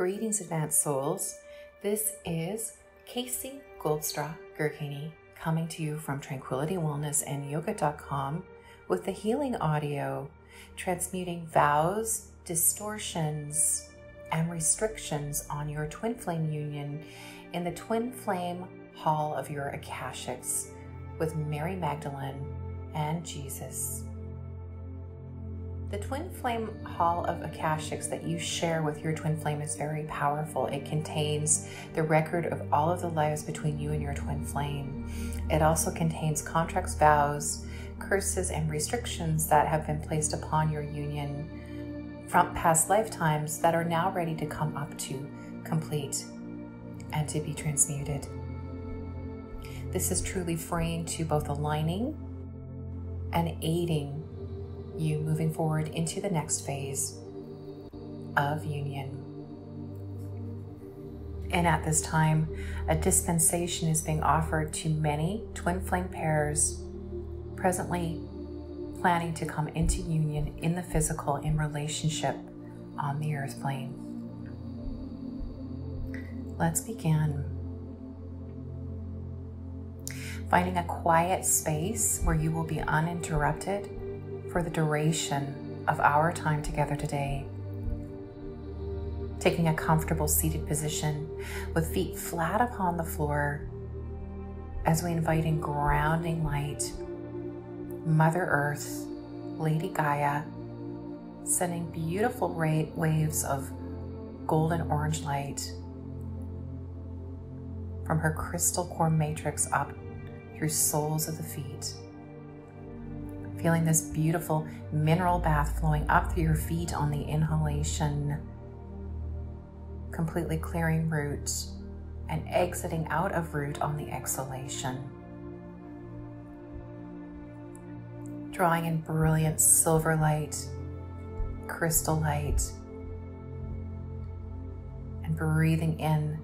Greetings, advanced souls. This is Kasey Goldstraw Gurkini coming to you from Tranquility Wellness and Yoga.com with the healing audio, transmuting vows, distortions, and restrictions on your twin flame union in the twin flame hall of your Akashics with Mary Magdalene and Jesus. The twin flame hall of Akashics that you share with your twin flame is very powerful. It contains the record of all of the lives between you and your twin flame. It also contains contracts, vows, curses, and restrictions that have been placed upon your union from past lifetimes that are now ready to come up to complete and to be transmuted. This is truly freeing to both aligning and aiding you moving forward into the next phase of union. And at this time, a dispensation is being offered to many twin flame pairs presently planning to come into union in the physical in relationship on the earth plane. Let's begin. Finding a quiet space where you will be uninterrupted for the duration of our time together today. Taking a comfortable seated position with feet flat upon the floor as we invite in grounding light, Mother Earth, Lady Gaia, sending beautiful waves of golden orange light from her crystal core matrix up through soles of the feet feeling this beautiful mineral bath flowing up through your feet on the inhalation, completely clearing root and exiting out of root on the exhalation. Drawing in brilliant silver light, crystal light, and breathing in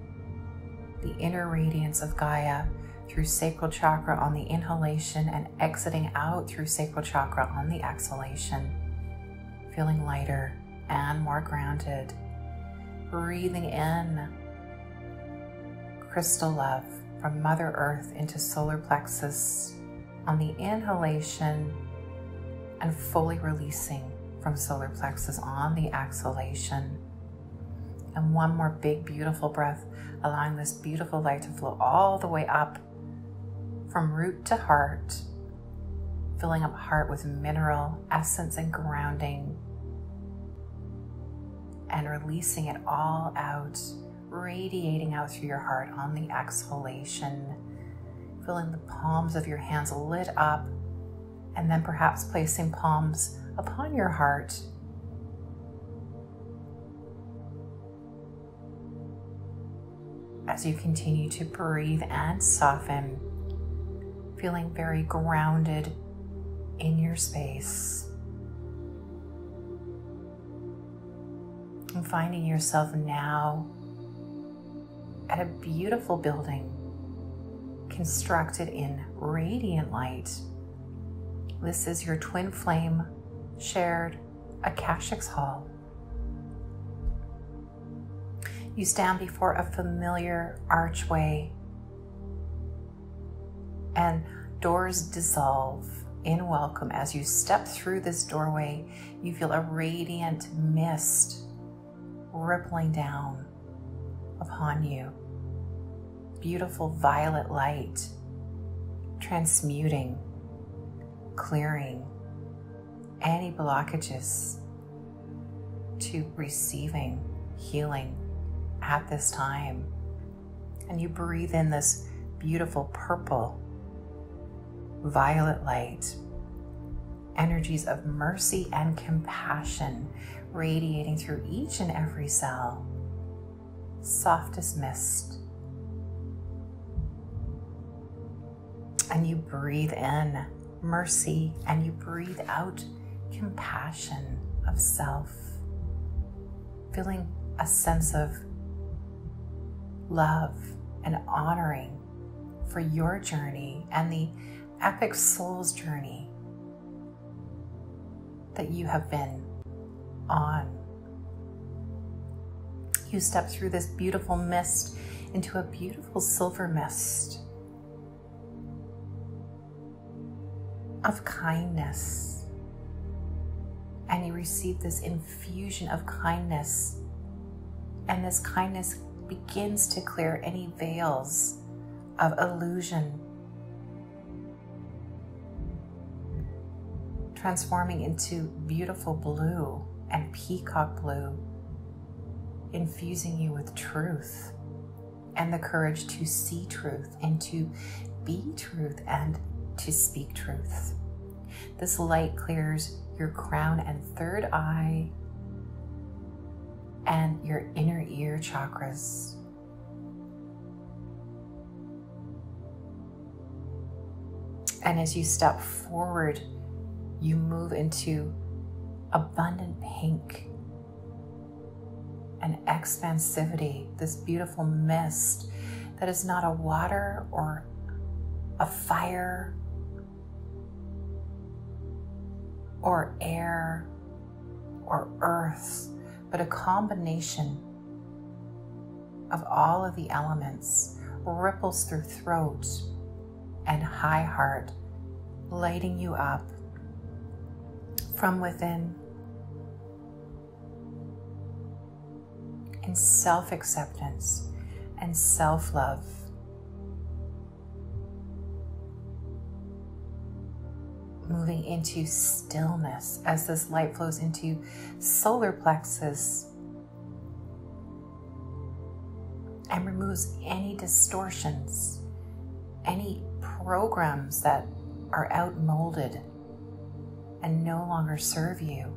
the inner radiance of Gaia through sacral chakra on the inhalation and exiting out through sacral chakra on the exhalation. Feeling lighter and more grounded. Breathing in crystal love from Mother Earth into solar plexus on the inhalation and fully releasing from solar plexus on the exhalation. And one more big, beautiful breath, allowing this beautiful light to flow all the way up from root to heart, filling up heart with mineral essence and grounding, and releasing it all out, radiating out through your heart on the exhalation, feeling the palms of your hands lit up, and then perhaps placing palms upon your heart. As you continue to breathe and soften feeling very grounded in your space. And finding yourself now at a beautiful building constructed in radiant light. This is your twin flame shared Akashics Hall. You stand before a familiar archway and doors dissolve in welcome. As you step through this doorway, you feel a radiant mist rippling down upon you. Beautiful violet light transmuting, clearing any blockages to receiving healing at this time. And you breathe in this beautiful purple violet light, energies of mercy and compassion radiating through each and every cell, softest mist. And you breathe in mercy and you breathe out compassion of self, feeling a sense of love and honoring for your journey and the epic soul's journey that you have been on. You step through this beautiful mist into a beautiful silver mist of kindness. And you receive this infusion of kindness. And this kindness begins to clear any veils of illusion, transforming into beautiful blue and peacock blue, infusing you with truth and the courage to see truth and to be truth and to speak truth. This light clears your crown and third eye and your inner ear chakras. And as you step forward, you move into abundant pink and expansivity, this beautiful mist that is not a water or a fire or air or earth, but a combination of all of the elements ripples through throat and high heart, lighting you up from within in self acceptance and self love. Moving into stillness as this light flows into solar plexus and removes any distortions, any programs that are outmolded and no longer serve you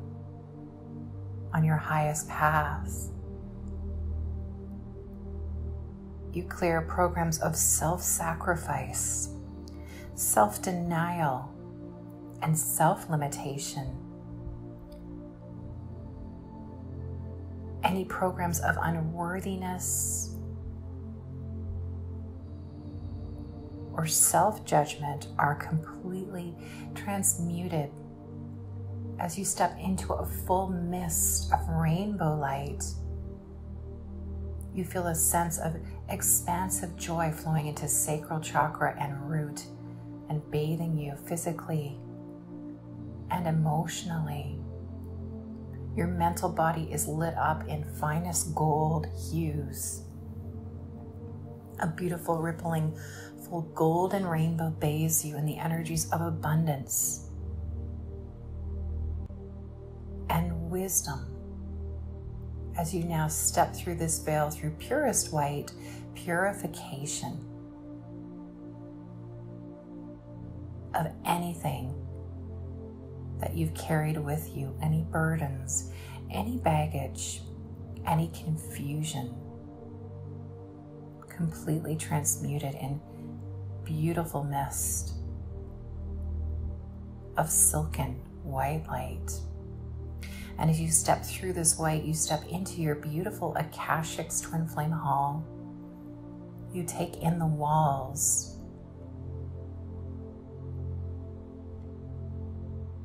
on your highest path. You clear programs of self sacrifice, self denial, and self limitation. Any programs of unworthiness or self judgment are completely transmuted as you step into a full mist of rainbow light. You feel a sense of expansive joy flowing into sacral chakra and root and bathing you physically and emotionally. Your mental body is lit up in finest gold hues. A beautiful, rippling, full golden rainbow bathes you in the energies of abundance wisdom as you now step through this veil through purest white purification of anything that you've carried with you, any burdens, any baggage, any confusion, completely transmuted in beautiful mist of silken white light. And as you step through this white, you step into your beautiful Akashics twin flame hall. You take in the walls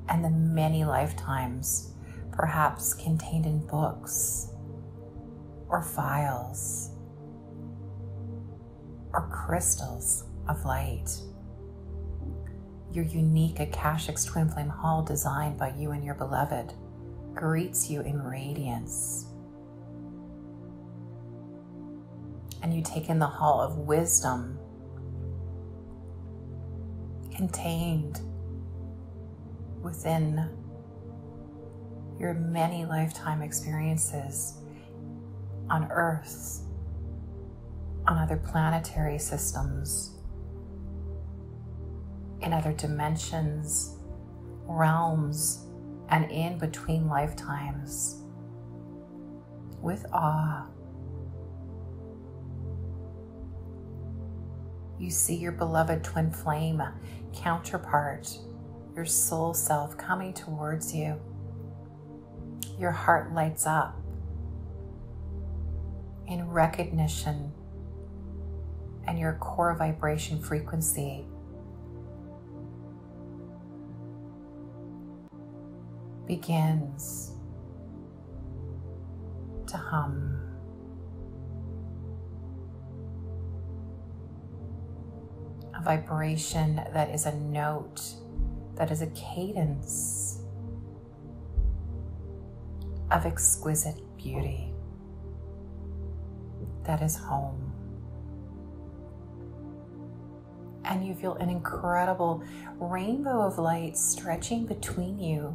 and the many lifetimes, perhaps contained in books or files or crystals of light. Your unique Akashics Twin Flame Hall designed by you and your beloved greets you in radiance. And you take in the hall of wisdom contained within your many lifetime experiences on Earth, on other planetary systems, in other dimensions, realms, and in between lifetimes with awe. You see your beloved twin flame counterpart, your soul self coming towards you. Your heart lights up in recognition and your core vibration frequency begins to hum. A vibration that is a note, that is a cadence of exquisite beauty that is home. And you feel an incredible rainbow of light stretching between you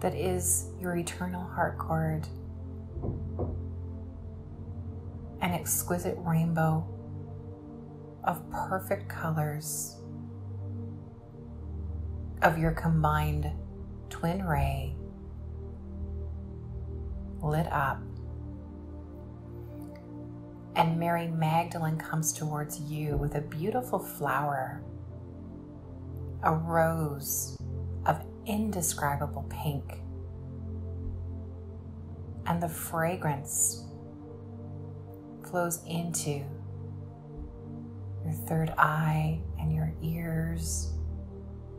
that is your eternal heart cord. An exquisite rainbow of perfect colors of your combined twin ray lit up. And Mary Magdalene comes towards you with a beautiful flower, a rose indescribable pink. And the fragrance flows into your third eye and your ears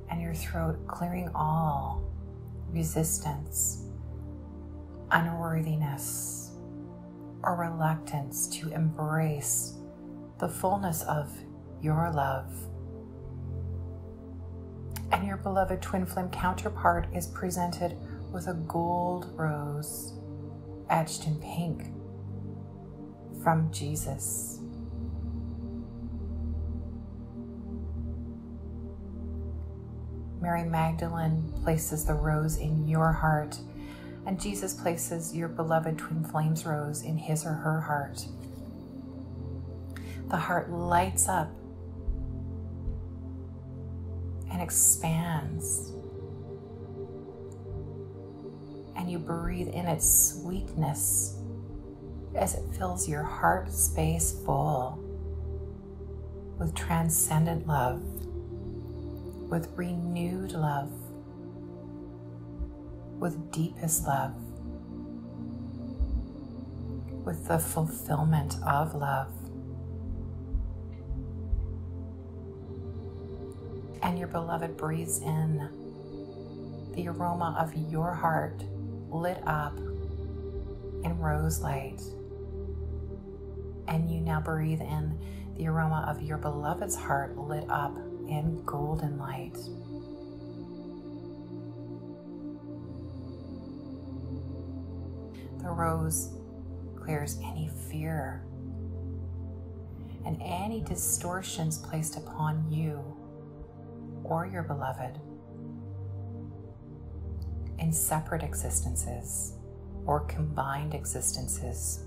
and your throat, clearing all resistance, unworthiness, or reluctance to embrace the fullness of your love. And your beloved twin flame counterpart is presented with a gold rose etched in pink from Jesus. Mary Magdalene places the rose in your heart, and Jesus places your beloved twin flames rose in his or her heart. The heart lights up and expands, and you breathe in its sweetness as it fills your heart space full with transcendent love with renewed love, with deepest love, with the fulfillment of love. And your beloved breathes in the aroma of your heart lit up in rose light. And you now breathe in the aroma of your beloved's heart lit up in golden light. The rose clears any fear and any distortions placed upon you or your beloved in separate existences or combined existences.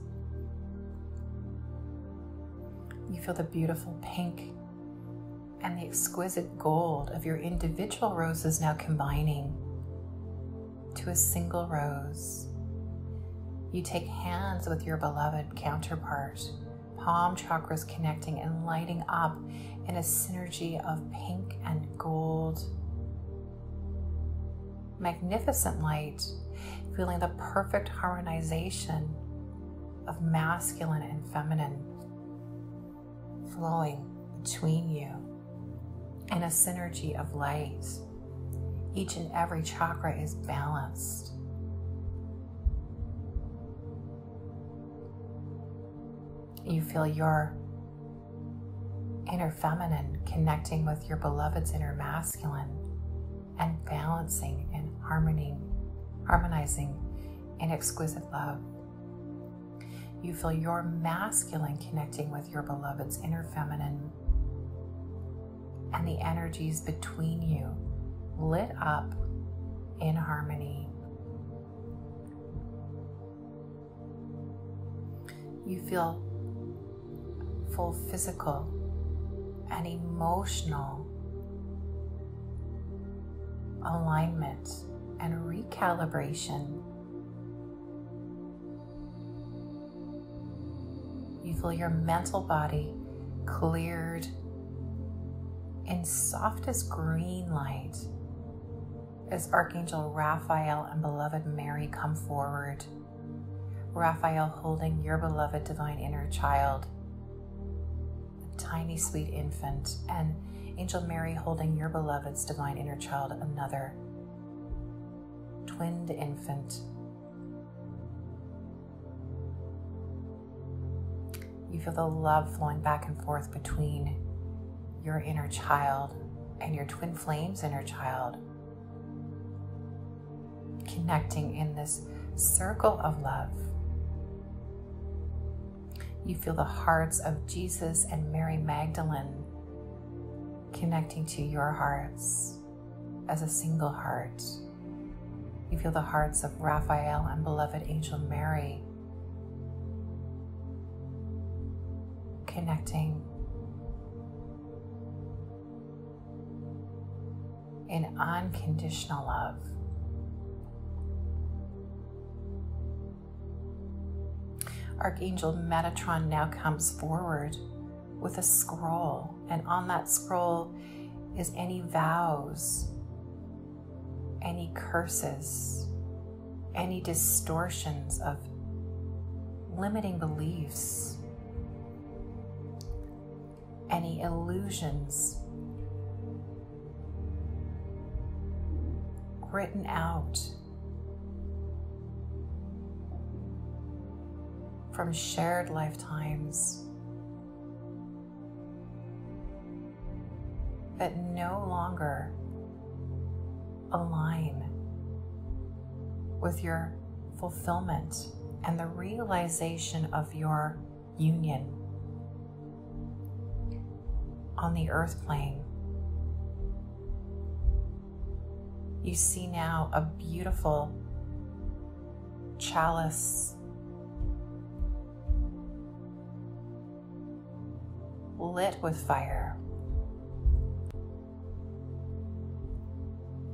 You feel the beautiful pink and the exquisite gold of your individual roses now combining to a single rose. You take hands with your beloved counterpart, palm chakras connecting and lighting up in a synergy of pink and gold. Magnificent light, feeling the perfect harmonization of masculine and feminine flowing between you in a synergy of light. Each and every chakra is balanced. You feel your inner feminine connecting with your beloved's inner masculine and balancing and harmony, harmonizing in exquisite love. You feel your masculine connecting with your beloved's inner feminine and the energies between you lit up in harmony. You feel full physical and emotional alignment and recalibration. You feel your mental body cleared in softest green light as Archangel Raphael and beloved Mary come forward. Raphael holding your beloved divine inner child, tiny sweet infant, and Angel Mary holding your beloved's divine inner child, another twinned infant. You feel the love flowing back and forth between your inner child and your twin flames inner child connecting in this circle of love. You feel the hearts of Jesus and Mary Magdalene connecting to your hearts as a single heart. You feel the hearts of Raphael and beloved angel Mary connecting in unconditional love. Archangel Metatron now comes forward with a scroll, and on that scroll is any vows, any curses, any distortions of limiting beliefs, any illusions written out from shared lifetimes that no longer align with your fulfillment and the realization of your union on the earth plane. You see now a beautiful chalice lit with fire.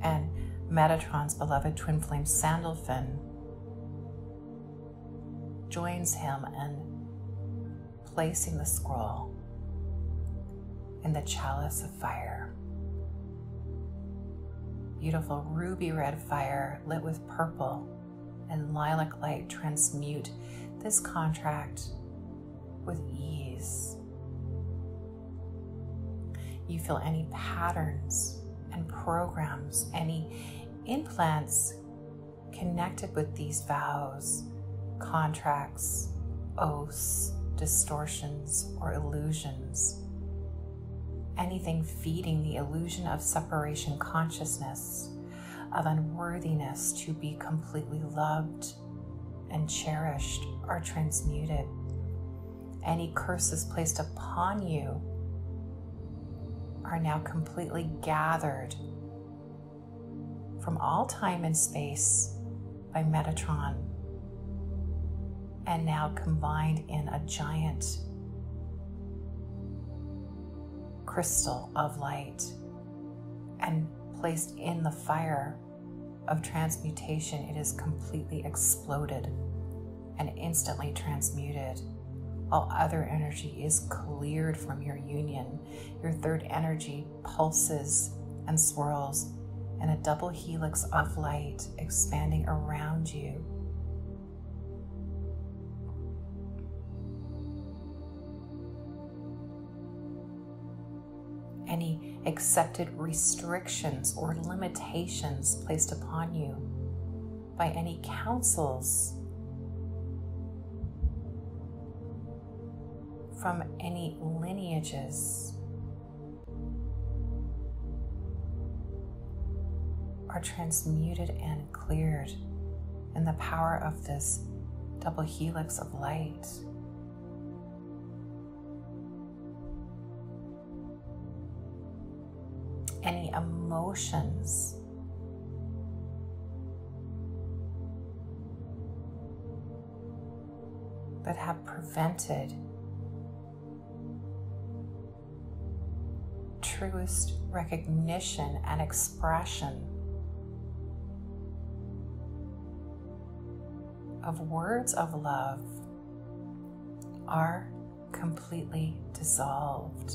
And Metatron's beloved twin flame Sandalphon joins him in placing the scroll in the chalice of fire. Beautiful ruby red fire lit with purple and lilac light transmute this contract with ease you feel any patterns and programs, any implants connected with these vows, contracts, oaths, distortions, or illusions. Anything feeding the illusion of separation consciousness, of unworthiness to be completely loved and cherished are transmuted. Any curses placed upon you are now completely gathered from all time and space by Metatron and now combined in a giant crystal of light and placed in the fire of transmutation, it is completely exploded and instantly transmuted all other energy is cleared from your union. Your third energy pulses and swirls in a double helix of light expanding around you. Any accepted restrictions or limitations placed upon you by any councils from any lineages are transmuted and cleared in the power of this double helix of light. Any emotions that have prevented truest recognition and expression of words of love are completely dissolved.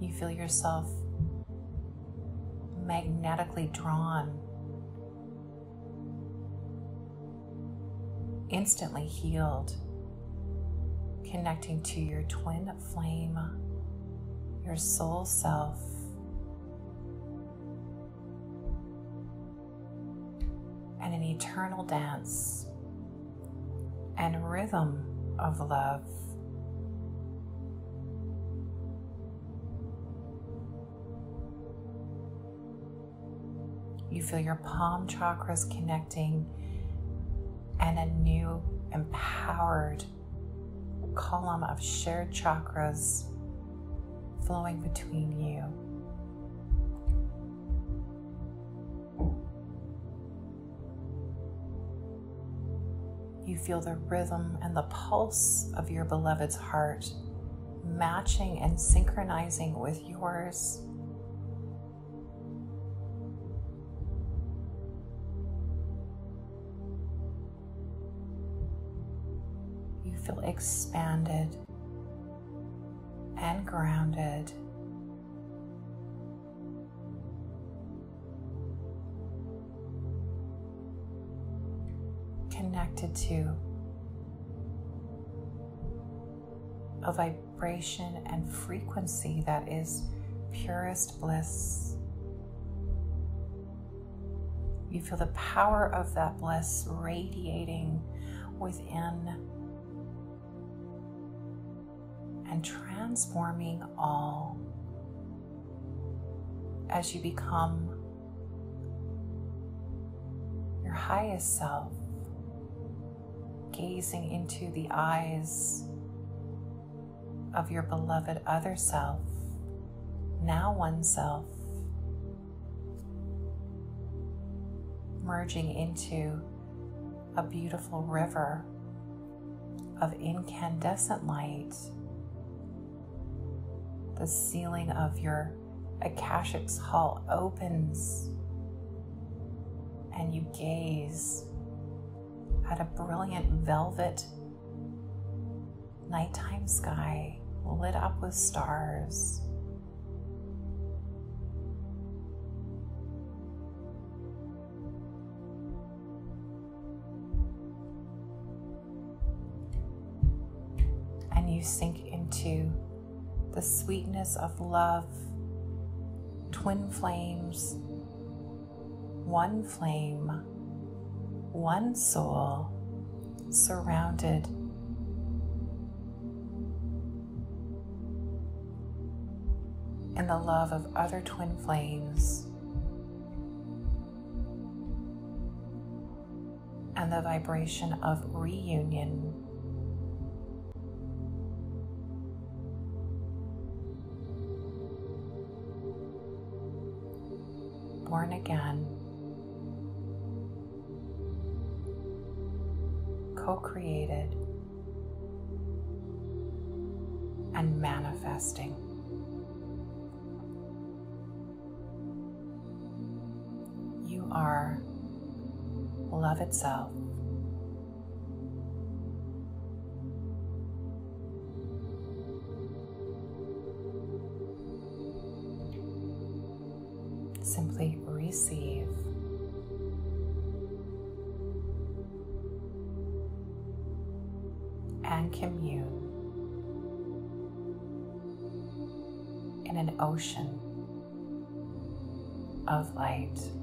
You feel yourself magnetically drawn, instantly healed connecting to your twin flame, your soul self. And an eternal dance and rhythm of love. You feel your palm chakras connecting and a new empowered column of shared chakras flowing between you. You feel the rhythm and the pulse of your beloved's heart matching and synchronizing with yours. Expanded and grounded. Connected to a vibration and frequency that is purest bliss. You feel the power of that bliss radiating within and transforming all as you become your highest self, gazing into the eyes of your beloved other self, now oneself, merging into a beautiful river of incandescent light. The ceiling of your Akashic hall opens and you gaze at a brilliant velvet nighttime sky lit up with stars. And you sink into the sweetness of love, twin flames, one flame, one soul surrounded in the love of other twin flames and the vibration of reunion. Born again, co created, and manifesting. You are love itself. Receive. And commune in an ocean of light.